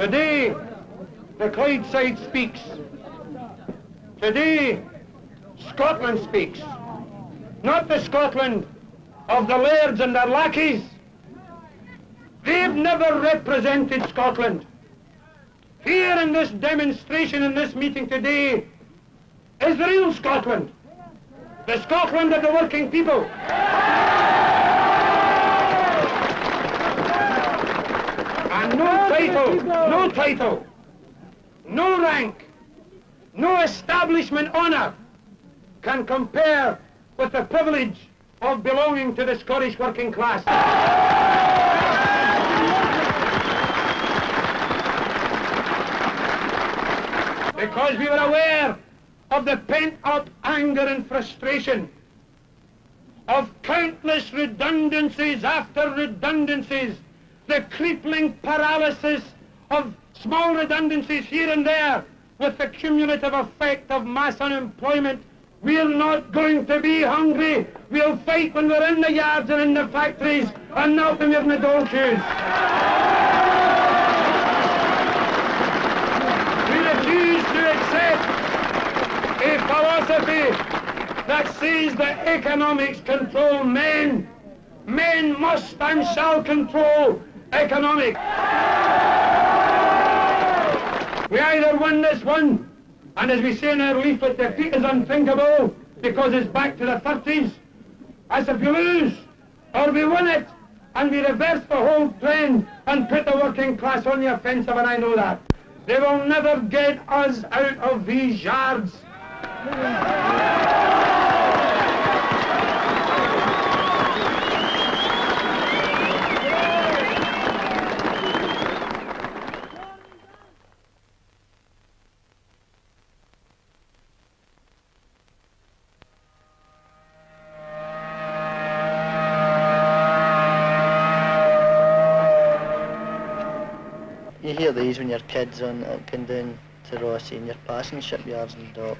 Today, the Clydeside speaks. Today, Scotland speaks. Not the Scotland of the lairds and their lackeys. They've never represented Scotland. Here in this demonstration, in this meeting today, is the real Scotland. The Scotland of the working people. And no title, no title, no rank, no establishment honour can compare with the privilege of belonging to the Scottish working class. because we were aware of the pent-up anger and frustration of countless redundancies after redundancies, the crippling paralysis of small redundancies here and there with the cumulative effect of mass unemployment. We're not going to be hungry. We'll fight when we're in the yards and in the factories and not when we're in the dole queues. a philosophy that says that economics control men. Men must and shall control economics. We either win this one, and as we say in our leaflet, defeat is unthinkable because it's back to the 30s. As if we lose, or we win it, and we reverse the whole trend and put the working class on the offensive, and I know that. They will never get us out of these yards. You hear these when your kids on uh, going down to Rossi and you're passing shipyards and docks.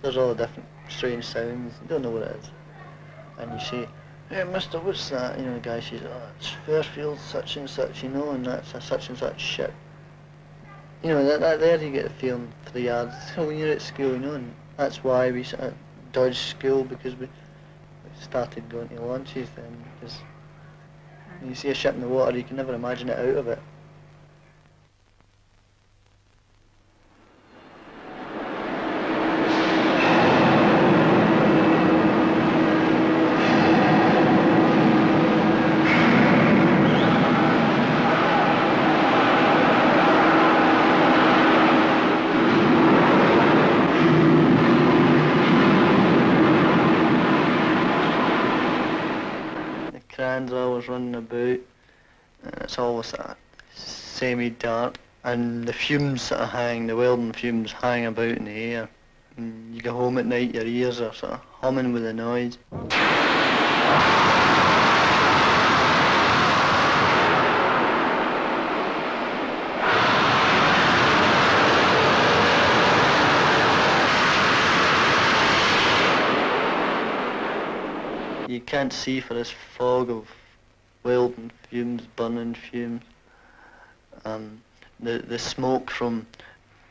There's all the different strange sounds. You don't know what it is. And you say, hey mister, what's that? You know, the guy says, oh, it's Fairfield such and such, you know, and that's a such and such ship. You know, that, that there you get the feeling for the yards. So when you're at school, you know, and that's why we sort of dodged school because we, started going to launches then. Because you see a ship in the water, you can never imagine it out of it. Are always running about, and it's always that semi-dark, and the fumes that of hang, the welding fumes hang about in the air. And you go home at night, your ears are sort of humming with the noise. Can't see for this fog of welding fumes, burning fumes. Um, the the smoke from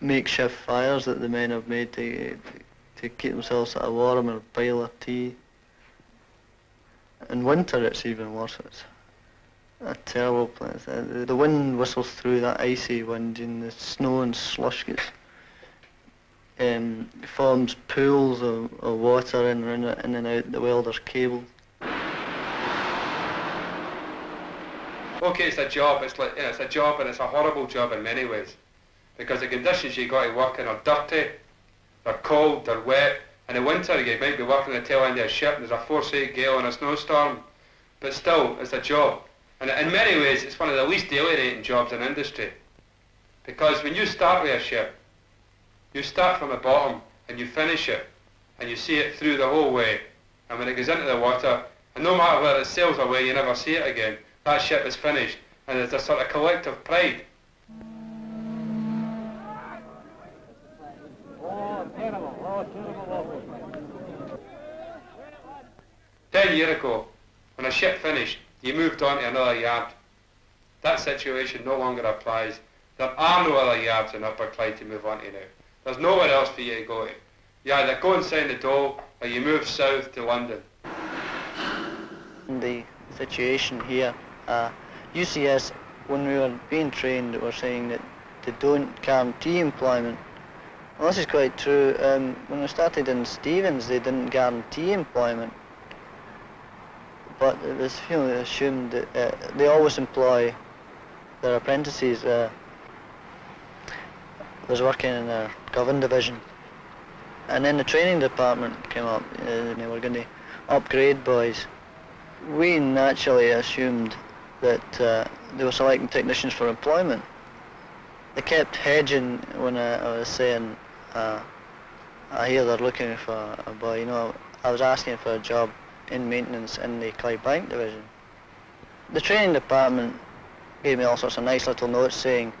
makeshift fires that the men have made to to keep themselves sort of warm or boil their tea. In winter, it's even worse. It's a terrible place. Uh, The, the wind whistles through that icy wind, and the snow and slush gets um, forms pools of, of water in, and in and out the welder's cable. Okay, it's a job. It's like it's a job, and it's a horrible job in many ways, because the conditions you got to work in are dirty, they're cold, they're wet. And in the winter, you might be working the tail end of a ship. And there's a force-eight gale and a snowstorm, but still, it's a job. And in many ways, it's one of the least alienating jobs in industry, because when you start with a ship, you start from the bottom and you finish it, and you see it through the whole way. And when it goes into the water, and no matter whether it sails away, you never see it again. That ship is finished, and it's a sort of collective pride. Ten years ago, when a ship finished, you moved on to another yard. that situation no longer applies. There are no other yards in Upper Clyde to move on to now. There's nowhere else for you to go to. You either go and sign the Dole or you move south to London. The situation here, uh, UCS, when we were being trained, were saying that they don't guarantee employment. Well, this is quite true. Um, when we started in Stephens, they didn't guarantee employment. But it was know, assumed that uh, they always employ their apprentices. Uh, was working in their Govan division. And then the training department came up uh, and they were going to upgrade boys. We naturally assumed that uh, they were selecting technicians for employment. They kept hedging when I, I was saying, uh, I hear they're looking for a boy. You know, I was asking for a job in maintenance in the Clydebank division. The training department gave me all sorts of nice little notes saying,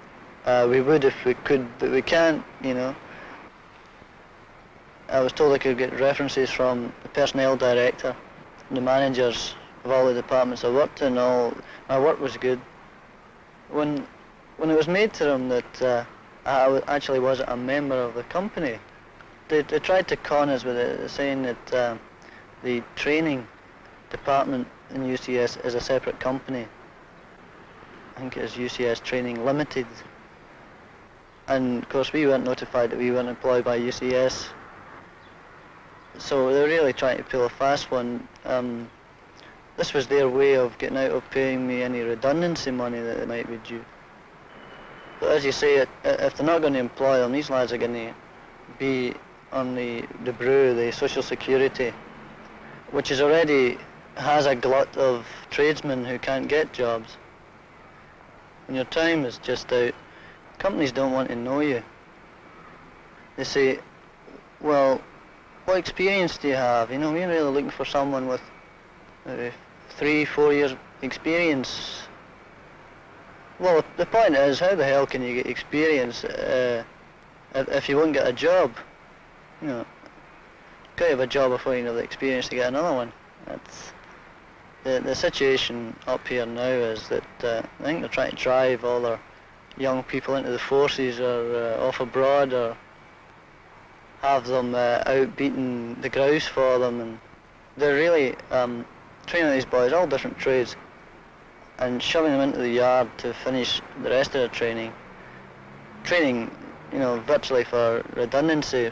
uh, we would if we could, but we can't, you know. I was told I could get references from the personnel director, the managers of all the departments I worked in. All my work was good. When when it was made to them that uh, I actually wasn't a member of the company, they, they tried to con us with it, saying that uh, the training department in UCS is a separate company. I think it is UCS Training Limited. And of course we weren't notified that we weren't employed by UCS. So they're really trying to pull a fast one. Um, this was their way of getting out of paying me any redundancy money that they might be due. But as you say, if they're not going to employ them, these lads are going to be on the, the brew, the social security, which is already has a glut of tradesmen who can't get jobs. When your time is just out, companies don't want to know you. They say, well, what experience do you have? You know, we're really looking for someone with maybe three, four years experience. Well, the point is, how the hell can you get experience uh, if you won't get a job? You know, you have a job before you have the experience to get another one. That's the the situation up here now is that uh, I think they're trying to drive all their young people into the forces or uh, off abroad or have them uh, out beating the grouse for them and they're really um, training these boys, all different trades and shoving them into the yard to finish the rest of their training. Training, you know, virtually for redundancy.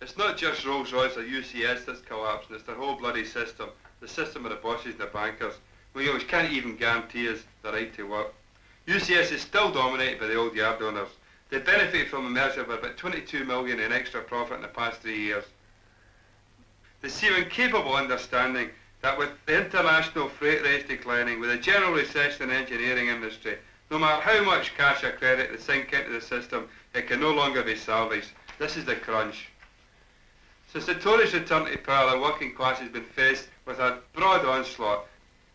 It's not just Rolls-Royce or UCS that's collapsing, it's the whole bloody system. The system of the bosses and the bankers which can't even guarantee us the right to work. UCS is still dominated by the old yard owners. They benefited from a merger of about 22 million in extra profit in the past three years. They seem incapable of understanding that with the international freight rates declining, with a general recession in the engineering industry, no matter how much cash or credit they sink into the system, it can no longer be salvaged. This is the crunch. Since the Tories returned to power, the working class has been faced with a broad onslaught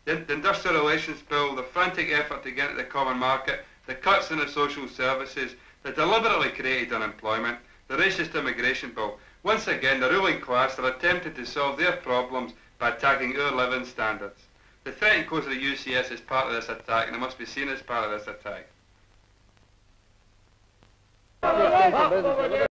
the, the industrial relations bill, the frantic effort to get into the common market, the cuts in the social services, the deliberately created unemployment, the racist immigration bill. Once again, the ruling class are attempted to solve their problems by attacking our living standards. The threat of the UCS is part of this attack, and it must be seen as part of this attack.